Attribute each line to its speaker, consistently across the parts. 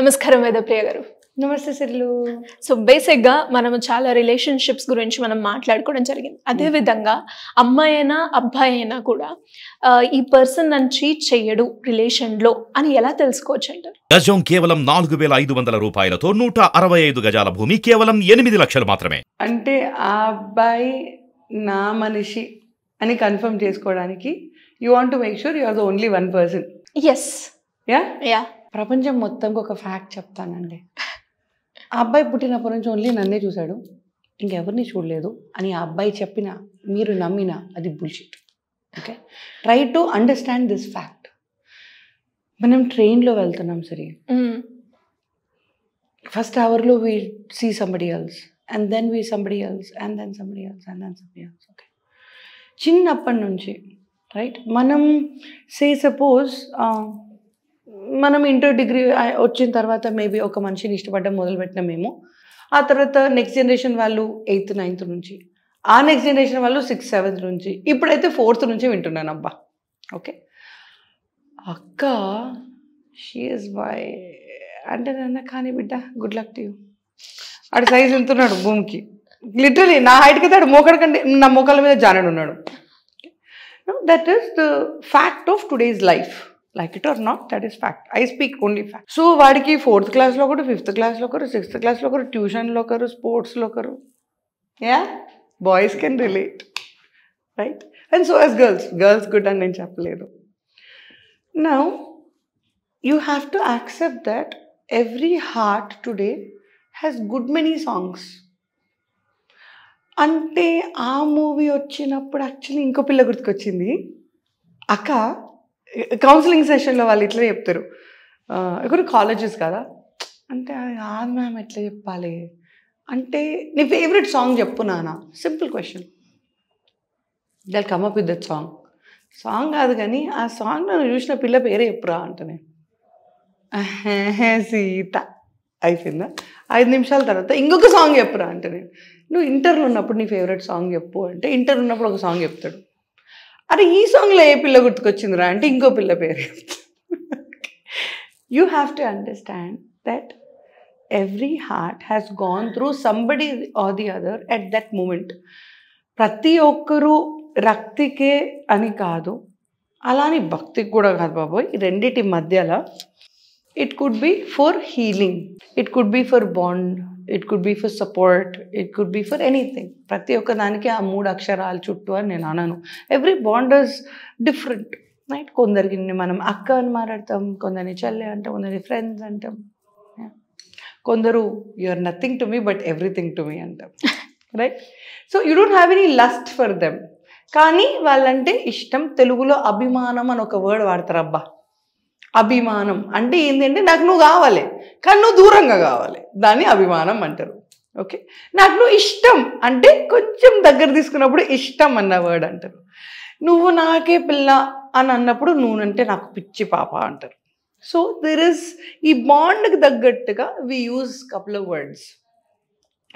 Speaker 1: నమస్కారం వేదప్రియ గారు
Speaker 2: నమస్తే సిర్లు.
Speaker 1: సో బేసిక్గా మనము చాలా రిలేషన్షిప్స్ గురించి మనం మాట్లాడుకోవడం జరిగింది. అదే విధంగా అమ్మాయి అయినా అబ్బాయి అయినా కూడా ఈ పర్సన్ నన్ను చీట్ చెయ్యడు రిలేషన్లో అని ఎలా తెలుసుకోవచ్చు అంటారు?
Speaker 3: గజం కేవలం నాలుగు వేల ఐదు వందల రూపాయలతో నూట అరవై ఐదు గజాల భూమి కేవలం ఎనిమిది లక్షలు మాత్రమే.
Speaker 2: అంటే ఆ అబ్బాయి నా మనిషి అని కన్ఫర్మ్ చేసుకోవడానికి you want to make sure you are the only one person
Speaker 1: yes
Speaker 2: yeah
Speaker 1: yeah
Speaker 2: ప్రపంచం మొత్తంకి ఒక ఫ్యాక్ట్ చెప్తానండి. ఆ అబ్బాయి పుట్టినప్పటి నుంచి ఓన్లీ నన్నే చూశాడు. ఇంకెవరిని చూడలేదు అని ఆ అబ్బాయి చెప్పిన మీరు నమ్మిన అది bullshit okay try to understand this fact మనం ట్రైన్లో వెళ్తున్నాం సరే. ఫస్ట్ అవర్లో we see somebody else and then we somebody else and then somebody else and then somebody else okay చిన్నప్పటి నుంచి రైట్ మనం సే సపోజ్ మనం ఇంటర్ డిగ్రీ వచ్చిన తర్వాత మేబీ ఒక మనిషిని ఇష్టపడడం మొదలుపెట్టిన మేము. ఆ తర్వాత నెక్స్ట్ జనరేషన్ వాళ్ళు ఎయిత్ నైన్త్ నుంచి ఆ నెక్స్ట్ జనరేషన్ వాళ్ళు సిక్స్త్ సెవెంత్ నుంచి ఇప్పుడైతే ఫోర్త్ నుంచి వింటున్నాను అబ్బా. ఓకే అక్క షీఈస్ బాయ్ అంటే నాన్న కానీ బిడ్డ గుడ్ లక్ టు యూ ఆడు సైజ్ వెళ్తున్నాడు భూమికి. లిటరలీ నా హైట్కి అయితే ఆడు మోకడ కంటే నా మోకాల మీద జానడు ఉన్నాడు. That is the fact of today's life like it or not that is fact I speak only fact so వాడికి ఫోర్త్ క్లాస్లో ఒకరు ఫిఫ్త్ క్లాస్లో ఒకరు సిక్స్త్ క్లాస్లో ఒకరు ట్యూషన్లో ఒకరు స్పోర్ట్స్లో ఒకరు. Yeah boys can relate right and so as girls girls good అని నేను చెప్పలేదు. Now you have to accept that every heart today has good many songs అంటే ఆ మూవీ వచ్చినప్పుడు యాక్చువల్లీ ఇంకో పిల్ల గుర్తుకొచ్చింది. అక్క కౌన్సిలింగ్ సెషన్లో వాళ్ళు ఇట్లా చెప్తారు. ఇక్కడ కాలేజెస్ కదా? అంటే కాదు మ్యామ్ ఎట్లా చెప్పాలి? అంటే నీ ఫేవరెట్ సాంగ్ చెప్పు నానా simple question they'll come up with that song song కాదు కానీ ఆ సాంగ్ నన్ను చూసిన పిల్ల పేరే చెప్పురా అంటనే సీత. అయిపోయిందా? ఐదు నిమిషాల తర్వాత ఇంకొక సాంగ్ చెప్పురా అంటే నేను. నువ్వు ఇంటర్లో ఉన్నప్పుడు నీ ఫేవరెట్ సాంగ్ చెప్పు అంటే ఇంటర్ ఉన్నప్పుడు ఒక సాంగ్ చెప్తాడు. అరే ఈ సాంగ్లో ఏ పిల్ల గుర్తుకొచ్చిందిరా? అంటే ఇంకో పిల్ల పేరు. You have to understand that every heart has gone through somebody or the other at that moment ప్రతి ఒక్కరూ రక్తికే అని కాదు అలాని భక్తికి కూడా కాదు బాబోయ్. ఈ రెండిటి మధ్యలో it could be for healing it could be for bond it could be for support it could be for anything ప్రతి ఒక్క దానికి ఆ మూడు అక్షరాల చుట్టూ అని నేను అనను. Every bond is different right కొందరికి మనం అక్క అని మాట్లాడతాం కొందరిని చెల్లె అంటాం కొందరిని ఫ్రెండ్స్ అంటాం. కొందరు you are nothing to me but everything to me అంటాం. Right so you don't have any lust for them కానీ వాళ్ళంటే ఇష్టం తెలుగులో అభిమానం అని ఒక వర్డ్ వాడతారు అబ్బా. అభిమానం. అంటే ఏంటంటే నాకు నువ్వు కావాలి. కానీ నువ్వు దూరంగా కావాలి. దాన్ని అభిమానం అంటారు. ఓకే? నాకు నువ్వు ఇష్టం అంటే కొంచెం దగ్గర తీసుకున్నప్పుడు ఇష్టం అన్న వర్డ్ అంటారు. నువ్వు నాకే పిల్ల అని అన్నప్పుడు నువ్వునంటే నాకు పిచ్చి పాప అంటారు. సో దెర్ ఇస్ ఈ బాండ్కి తగ్గట్టుగా we use couple of words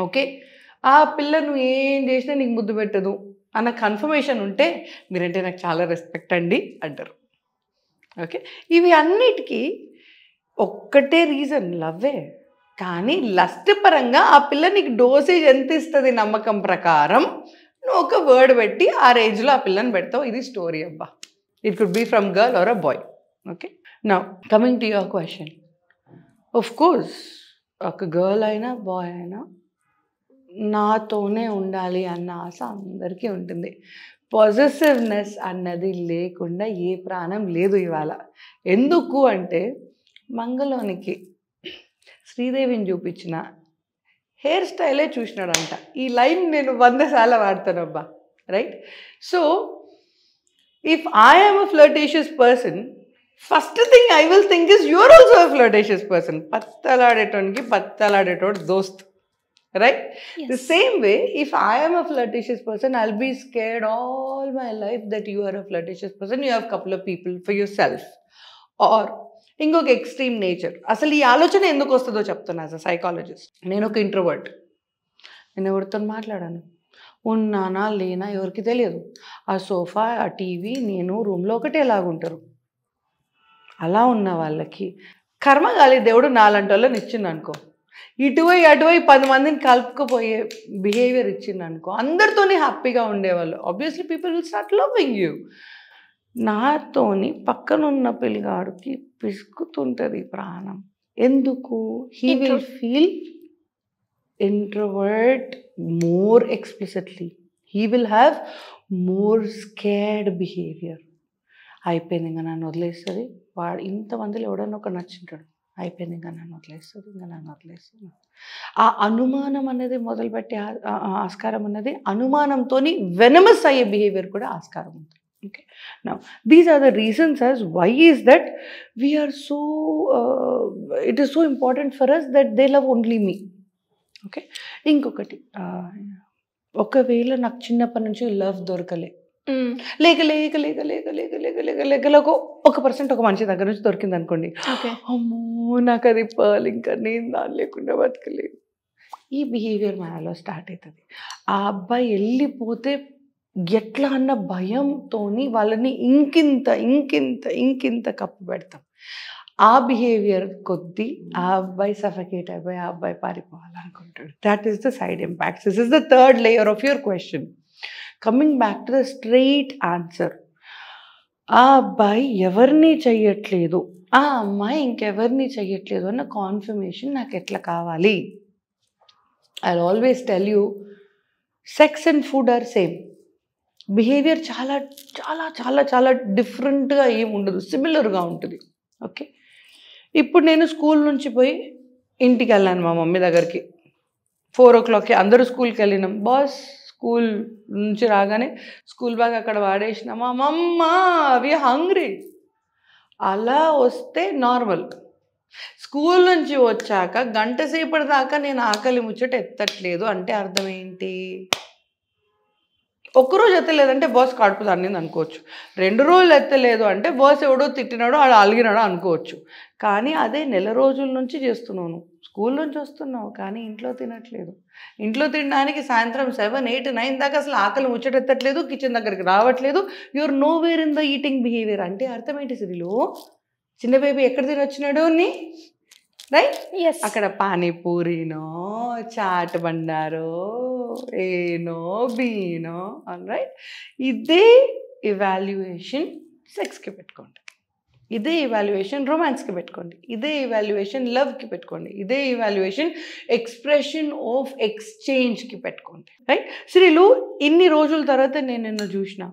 Speaker 2: okay? ఆ పిల్ల నువ్వు ఏం చేసినా నీకు ముద్దు పెట్టదు అన్న కన్ఫర్మేషన్ ఉంటే మీరంటే నాకు చాలా రెస్పెక్ట్ అండి అంటారు. ఓకే? ఇవి అన్నిటికీ ఒక్కటే రీజన్ లవ్వే. కానీ లస్ట్ పరంగా ఆ పిల్ల నీకు డోసేజ్ ఎంత ఇస్తుంది నమ్మకం ప్రకారం నువ్వు ఒక వర్డ్ పెట్టి ఆ రేంజ్లో ఆ పిల్లని పెడతావు. ఇది స్టోరీ అబ్బా. It could be from girl or a boy. Okay? నా coming to your question. Of course ఒక గర్ల్ అయినా బాయ్ అయినా నాతోనే ఉండాలి అన్న ఆశ అందరికీ ఉంటుంది. పాజిటివ్నెస్ అన్నది లేకుండా ఏ ప్రాణం లేదు ఇవాళ. ఎందుకు అంటే మంగళోనికి శ్రీదేవిని చూపించిన హెయిర్ స్టైలే చూసినాడంట. ఈ లైన్ నేను వంద సార్లు వాడతానబ్బా. Right so if I'm a flirtatious person first thing I will think is your also a flirtatious person పత్తలాడేటోనికి పత్తలాడేటోడు దోస్త్. Right? The same way if i am a flirtatious person i'll be scared all my life that you are a flirtatious person. You have couple of people for yourself. Or ఇంకొక extreme nature అసలు ఈ ఆలోచన ఎందుకు వస్తుందో చెప్తున్నా as a psychologist నేను ఒక introvert నేను ఎవరితో మాట్లాడాను? ఉన్నానా లేనా ఎవరికి తెలియదు. ఆ సోఫా ఆ టీవీ నేను రూమ్లో ఒకటే ఎలాగుంటారు అలా ఉన్న వాళ్ళకి. కర్మ కాలి దేవుడు నాలంటి వాళ్ళని ఇచ్చిండు అనుకో. ఇటువై అటువై పది మందిని కలుపుకుపోయే బిహేవియర్ ఇచ్చిండు అనుకో అందరితోని హ్యాపీగా ఉండేవాళ్ళు. Obviously people will start loving you నాతోని పక్కనున్న పిల్లగాడికి పిసుకుతుంటుంది ప్రాణం. ఎందుకు? He will feel introvert more explicitly he will have more scared behaviour అయిపోయింది ఇంకా నన్ను వదిలేస్తుంది. వాడు ఇంతమందిలో ఎవడన్నా ఒక నచ్చింటాడు. అయిపోయింది. ఇంకా నన్ను వదిలేస్తుంది ఇంకా నన్ను వదిలేస్తుంది. ఆ అనుమానం అనేది మొదలుపెట్టే ఆస్కారం అన్నది అనుమానంతో వెనమస్ అయ్యే బిహేవియర్ కూడా ఆస్కారం ఉంది ఓకే? నా these are the reasons as why is that we're so it is so important for us that they love only me okay? ఇంకొకటి ఒకవేళ నాకు చిన్నప్పటి నుంచి లవ్ దొరకలే లేక లేక లేక లేక లేక లేక లేక లేకలకు ఒక పర్సెంట్ ఒక మనిషి దగ్గర నుంచి దొరికింది అనుకోండి. అమ్మో నాకు అది పర్ల్ ఇంకా నేను దాని లేకుండా బతకలేదు. ఈ బిహేవియర్ మనలో స్టార్ట్ అవుతుంది ఆ అబ్బాయి వెళ్ళిపోతే ఎట్లా అన్న భయంతో వాళ్ళని ఇంకింత ఇంకింత ఇంకింత కప్పు పెడతాం. ఆ బిహేవియర్ కొద్దీ ఆ అబ్బాయి సఫకేట్ అయిపోయి ఆ అబ్బాయి పారిపోవాలనుకుంటాడు. That is the side impacts this is the third layer of your question coming back to the straight answer ఆ అబ్బాయి ఎవరిని చెయ్యట్లేదు? ఆ అమ్మాయి ఇంకెవరిని చెయ్యట్లేదు? అన్న కాన్ఫర్మేషన్ నాకు ఎట్లా కావాలి? I always tell you sex and food are same behaviour చాలా చాలా చాలా చాలా డిఫరెంట్గా ఏం ఉండదు. సిమిలర్గా ఉంటుంది. ఓకే ఇప్పుడు నేను స్కూల్ నుంచి పోయి ఇంటికి వెళ్ళాను మా మమ్మీ దగ్గరికి. ఫోర్ ఓ క్లాక్కి అందరూ స్కూల్కి వెళ్ళినాం. బాస్ స్కూల్ నుంచి రాగానే స్కూల్ బ్యాగ్ అక్కడ వాడేసిన మా మమ్మ అవి హంగ్రీ అలా వస్తే నార్మల్ స్కూల్ నుంచి వచ్చాక గంట సేపటి దాకా నేను ఆకలి ముచ్చట ఎత్తట్లేదు. అంటే అర్థం ఏంటి? ఒక్కరోజు ఎత్తలేదంటే బాస్ కడుపు తన్నింది అనుకోవచ్చు. రెండు రోజులు ఎత్తలేదు అంటే బాస్ ఎవడో తిట్టినాడో ఆడు అలిగినాడో అనుకోవచ్చు. కానీ అదే నెల రోజుల నుంచి చేస్తున్నాను స్కూల్ నుంచి వస్తున్నావు కానీ ఇంట్లో తినట్లేదు. ఇంట్లో తినడానికి సాయంత్రం సెవెన్ ఎయిట్ నైన్ దాకా అసలు ఆకలి ముచ్చటెత్తట్లేదు కిచెన్ దగ్గరికి రావట్లేదు. You're nowhere in the eating behaviour అంటే అర్థం ఏంటి సిరిలు? చిన్న బేబీ ఎక్కడ తినొచ్చినాడు నీ? రైట్ అక్కడ పానీపూరినో చాట్ బండారో ఏనో బీనో రైట్ ఇదే ఇవాల్యుయేషన్ సెక్స్కి పెట్టుకోండి. ఇదే ఇవాల్యుయేషన్ రొమాన్స్కి పెట్టుకోండి. ఇదే ఇవాల్యుయేషన్ లవ్కి పెట్టుకోండి. ఇదే ఇవాల్యుయేషన్ ఎక్స్ప్రెషన్ ఆఫ్ ఎక్స్చేంజ్కి పెట్టుకోండి. రైట్ శ్రీలు ఇన్ని రోజుల తర్వాత నేను నిన్ను చూసిన.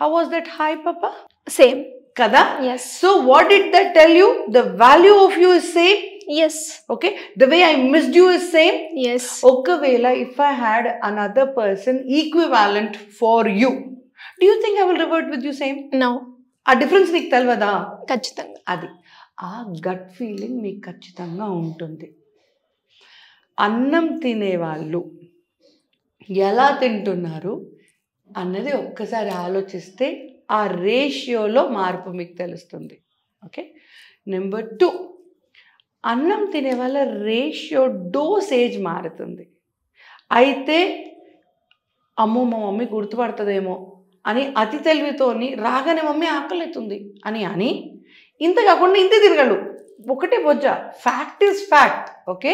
Speaker 2: హౌ వాజ్ దట్ హాయ్ పాప
Speaker 1: సేమ్
Speaker 2: కదా? So what did that tell you the value of you is same
Speaker 1: yes
Speaker 2: okay the way I missed you is same
Speaker 1: yes
Speaker 2: ఒకవేళ if I had another person equivalent for you do you think I will revert with you same
Speaker 1: no
Speaker 2: ah difference నీకు తెలియదా
Speaker 1: ఖచ్చితంగా.
Speaker 2: అది. ఆ gut feeling మీకు ఖచ్చితంగా ఉంటుంది. అన్నం తినేవాళ్ళు ఎలా తింటున్నారు అన్నది ఒక్కసారి ఆలోచిస్తే ఆ రేషియోలో మార్పు మీకు తెలుస్తుంది. ఓకే నెంబర్ టూ అన్నం తినే వాళ్ళ రేషియో డోసేజ్ మారుతుంది. అయితే అమ్మో మా మమ్మీ గుర్తుపడుతుందేమో అని అతి తెలివితోని రాగానే మమ్మీ ఆకలితుంది అని అని ఇంత కాకుండా ఇంత తిరగడు ఒకటే బొజ్జ. ఫ్యాక్ట్ ఈజ్ ఫ్యాక్ట్ ఓకే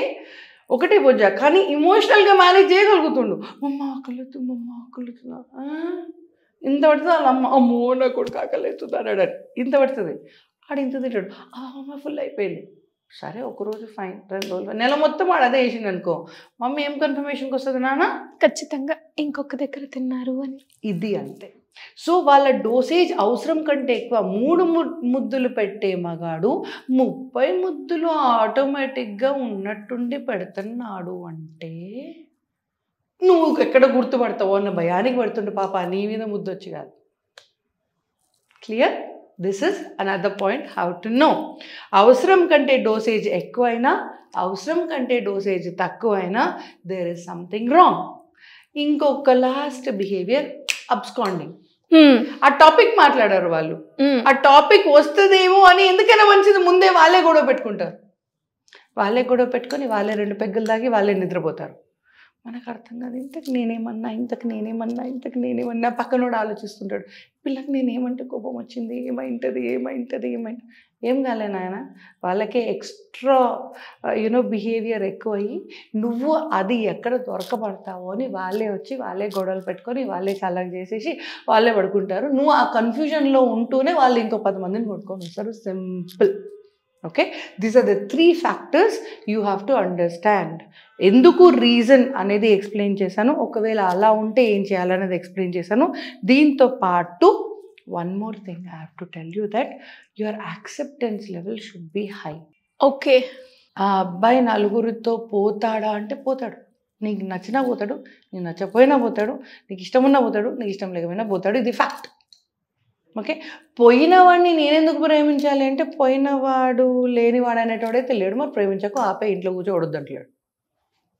Speaker 2: ఒకటే బొజ్జ. కానీ ఇమోషనల్గా మేనేజ్ చేయగలుగుతుండు. మమ్మ ఆకలితుంది మమ్మ ఆకలితుందా ఇంత పడుతుంది? వాళ్ళ అమ్మ అమ్మో నా కొడుకు ఆకలిస్తుంది అన్నాడు. ఇంత పడుతుంది. ఆడు ఇంత తింటాడు. ఆ అమ్మ ఫుల్ అయిపోయింది. సరే ఒకరోజు ఫైన్ రెండు రోజులు. నెల మొత్తం వాడు అదే వేసింది అనుకో. మమ్మీ ఏం కన్ఫర్మేషన్కి వస్తుంది నాన్న?
Speaker 1: ఖచ్చితంగా ఇంకొక దగ్గర తిన్నారు అని.
Speaker 2: ఇది అంతే. సో వాళ్ళ డోసేజ్ అవసరం కంటే ఎక్కువ మూడు ముద్దులు పెట్టే మగాడు ముప్పై ముద్దులు ఆటోమేటిక్గా ఉన్నట్టుండి పెడుతున్నాడు అంటే నువ్వు ఎక్కడ గుర్తుపడతావు అన్న భయానికి పడుతుండే పాప. నీ మీద ముద్దు వచ్చి కాదు. Clear this is another point how to know అవసరం కంటే డోసేజ్ ఎక్కువైనా అవసరం కంటే డోసేజ్ తక్కువైనా దేర్ ఇస్ సంథింగ్ రాంగ్ ఇంకొక లాస్ట్ బిహేవియర్ అబ్స్కాండింగ్ ఆ టాపిక్ మాట్లాడారు వాళ్ళు. ఆ టాపిక్ వస్తుందేమో అని ఎందుకైనా మంచిది ముందే వాళ్ళే గొడవ పెట్టుకుంటారు. వాళ్ళే గొడవ పెట్టుకొని వాళ్ళే రెండు పెగ్గలు దాగి వాళ్ళే నిద్రపోతారు. మనకు అర్థం కాదు ఇంతకు నేనేమన్నా ఇంతకు నేనేమన్నా ఇంతకు నేనేమన్నా పక్కనోడు ఆలోచిస్తుంటాడు. పిల్లకి నేనేమంటే కోపం వచ్చింది? ఏమైంటుంది? ఏమైంటుంది? ఏమైంది ఏం కాలే నాయన. వాళ్ళకే ఎక్స్ట్రా యూనో బిహేవియర్ ఎక్కువ అయ్యి నువ్వు అది ఎక్కడ దొరకబడతావో అని వాళ్ళే వచ్చి వాళ్ళే గొడవలు పెట్టుకొని వాళ్ళే చల్లగా చేసేసి వాళ్ళే పడుకుంటారు. నువ్వు ఆ కన్ఫ్యూజన్లో ఉంటూనే వాళ్ళు ఇంకో పది మందిని కొట్టుకొని వస్తారు. Simple. Okay these are the three factors you have to understand ఎందుకు రీజన్ అనేది ఎక్స్ప్లెయిన్ చేశాను? ఒకవేళ అలా ఉంటే ఏం చేయాలనేది ఎక్స్ప్లెయిన్ చేశాను. దీంతో పాటు one more thing I have to tell you that your acceptance level should be high
Speaker 1: okay
Speaker 2: ఆ అబ్బాయి నలుగురితో పోతాడా అంటే పోతాడు. నీకు నచ్చినా పోతాడు నీకు నచ్చకపోయినా పోతాడు నీకు ఇష్టం ఉన్నా పోతాడు నీకు ఇష్టం లేకపోయినా పోతాడు. ఇది ఫ్యాక్ట్ ఓకే? పోయిన వాడిని నేనెందుకు ప్రేమించాలి అంటే పోయినవాడు లేనివాడు అనేటోడైతే లేడు మరి ప్రేమించకు ఆపే ఇంట్లో కూర్చోవద్దు అంటలేడు.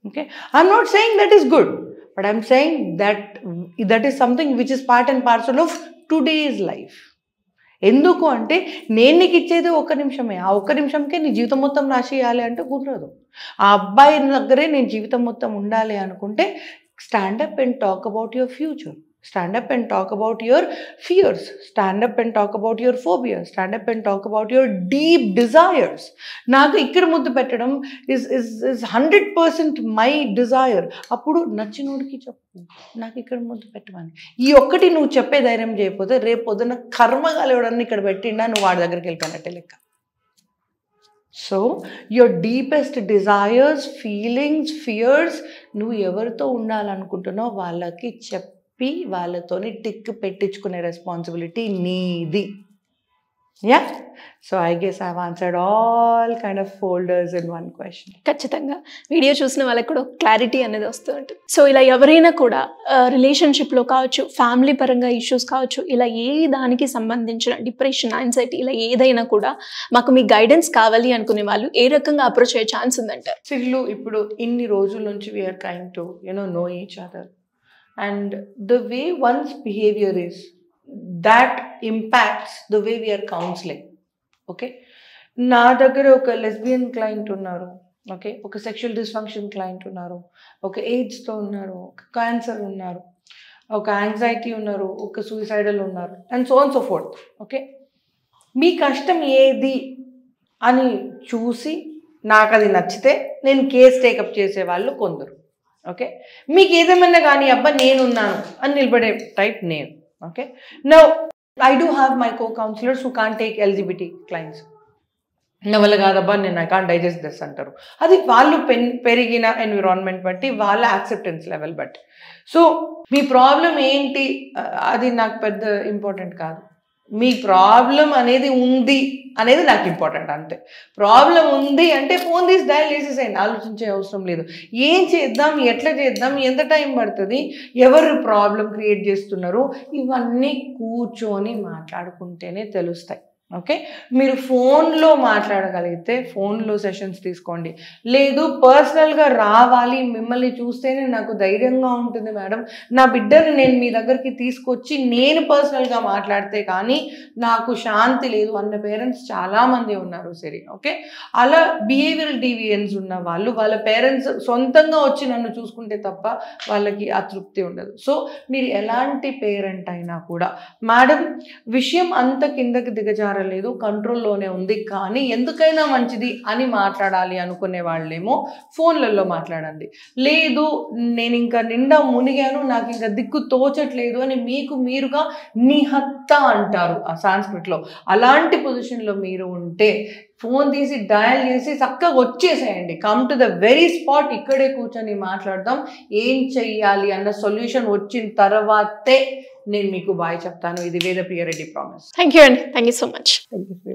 Speaker 2: Okay? I'm not saying that is good but I'm saying that that is something which is part and parcel of today's life ఎందుకు అంటే నేను నీకు ఇచ్చేది ఒక్క నిమిషమే. ఆ ఒక్క నిమిషంకే నీ జీవితం మొత్తం రాసేయాలి అంటే కుదరదు. ఆ అబ్బాయి దగ్గరే నేను జీవితం మొత్తం ఉండాలి అనుకుంటే stand up and talk about your future stand up and talk about your fears stand up and talk about your phobias stand up and talk about your deep desires నాకు ఇక్కడ ముద్దు పెట్టడం is is is hundred percent my desire అప్పుడు నచ్చినోడికి చెప్పు. నాకు ఇక్కడ ముద్దు పెట్టమని. ఈ ఒక్కటి నువ్వు చెప్పే ధైర్యం చేయకపోతే రేపు పొద్దున్న కర్మగాలు ఎవడన్నా ఇక్కడ పెట్టిండా నువ్వు వాడి దగ్గరికి వెళ్ళిపోయినట్టే లెక్క. So your deepest desires feelings fears నువ్వు ఎవరితో ఉండాలనుకుంటున్నావు వాళ్ళకి చెప్పు. వాళ్ళతోని టిక్ పెట్టించుకునే రెస్పాన్సిబిలిటీ నీది. Yeah so I guess I answered all kind of folders in one question
Speaker 1: ఖచ్చితంగా. వీడియో చూసిన వాళ్ళకి కూడా క్లారిటీ అనేది వస్తూ ఉంటుంది. సో ఇలా ఎవరైనా కూడా రిలేషన్షిప్లో కావచ్చు ఫ్యామిలీ పరంగా ఇష్యూస్ కావచ్చు ఇలా ఏ దానికి సంబంధించిన డిప్రెషన్ యాంగ్జైటీ ఇలా ఏదైనా కూడా మాకు మీ గైడెన్స్ కావాలి అనుకునే వాళ్ళు ఏ రకంగా అప్రోచ్ అయ్యే ఛాన్స్ ఉందంటారు
Speaker 2: సిల్లు ఇప్పుడు ఇన్ని రోజుల నుంచి we're trying to you know know each other and the way one's behaviour is that impacts the way we're counselling okay నా దగ్గర ఒక లెస్బియన్ క్లయింట్ ఉన్నారు. ఓకే ఒక సెక్షువల్ డిస్ఫంక్షన్ క్లయింట్ ఉన్నారు. ఒక ఎయిడ్స్తో ఉన్నారు. ఒక క్యాన్సర్ ఉన్నారు. ఒక యాంగ్జైటీ ఉన్నారు. ఒక సూసైడల్ ఉన్నారు. And so and so forth okay మీ కష్టం ఏది అని చూసి నాకు అది నచ్చితే నేను కేస్ టేకప్ చేసే వాళ్ళు కొందరు. ఓకే మీకు ఏదేమన్నా కానీ అబ్బా నేనున్నాను అని నిలబడే టైప్ నేను. Okay no I do have my co counsellors who can take LGBT clients నా వల్ల కాదబ్బా నేను ఐ కాన్ డైజెస్ట్ దిస్ అంటారు. అది వాళ్ళు పెన్ పెరిగిన ఎన్విరాన్మెంట్ బట్టి వాళ్ళ యాక్సెప్టెన్స్ లెవెల్ బట్టి. సో మీ ప్రాబ్లం ఏంటి? అది నాకు పెద్ద ఇంపార్టెంట్ కాదు. మీ ప్రాబ్లం అనేది ఉంది అనేది నాకు ఇంపార్టెంట్ అంతే. ప్రాబ్లం ఉంది అంటే ఫోన్ తీసి డయల్ చేసేసేయండి ఆలోచించే అవసరం లేదు. ఏం చేద్దాం ఎట్లా చేద్దాం ఎంత టైం పడుతుంది ఎవరు ప్రాబ్లం క్రియేట్ చేస్తున్నారు ఇవన్నీ కూర్చొని మాట్లాడుకుంటేనే తెలుస్తాయి. ఓకే? మీరు ఫోన్లో మాట్లాడగలిగితే ఫోన్లో సెషన్స్ తీసుకోండి. లేదు పర్సనల్గా రావాలి మిమ్మల్ని చూస్తేనే నాకు ధైర్యంగా ఉంటుంది మేడం. నా బిడ్డని నేను మీ దగ్గరికి తీసుకొచ్చి నేను పర్సనల్గా మాట్లాడితే కానీ నాకు శాంతి లేదు. అన్న పేరెంట్స్ చాలామంది ఉన్నారు సరే ఓకే? అలా బిహేవియరల్ డీవియన్స్ ఉన్న వాళ్ళు వాళ్ళ పేరెంట్స్ సొంతంగా వచ్చి నన్ను చూసుకుంటే తప్ప వాళ్ళకి అతృప్తి ఉండదు. సో మీరు ఎలాంటి పేరెంట్ అయినా కూడా మేడం విషయం అంత కిందకి మాట్లాడలేదు కంట్రోల్లోనే ఉంది. కానీ ఎందుకైనా మంచిది అని మాట్లాడాలి అనుకునే వాళ్ళేమో ఫోన్లలో మాట్లాడండి. లేదు నేను ఇంకా నిండా మునిగాను నాకు ఇంకా దిక్కు తోచట్లేదు అని మీకు మీరుగా నిహత్త అంటారు ఆ సాంస్క్రిట్లో అలాంటి పొజిషన్లో మీరు ఉంటే ఫోన్ తీసి డయల్ చేసి చక్కగా వచ్చేసేయండి. Come to the very spot ఇక్కడే కూర్చొని మాట్లాడదాం. ఏం చెయ్యాలి అన్న సొల్యూషన్ వచ్చిన తర్వాతే నేను మీకు బాయ్ చెప్తాను. ఇది వేద ప్రియారెడ్డి ప్రామిస్.
Speaker 1: థ్యాంక్ యూ అండి. Thank you so much
Speaker 2: thank you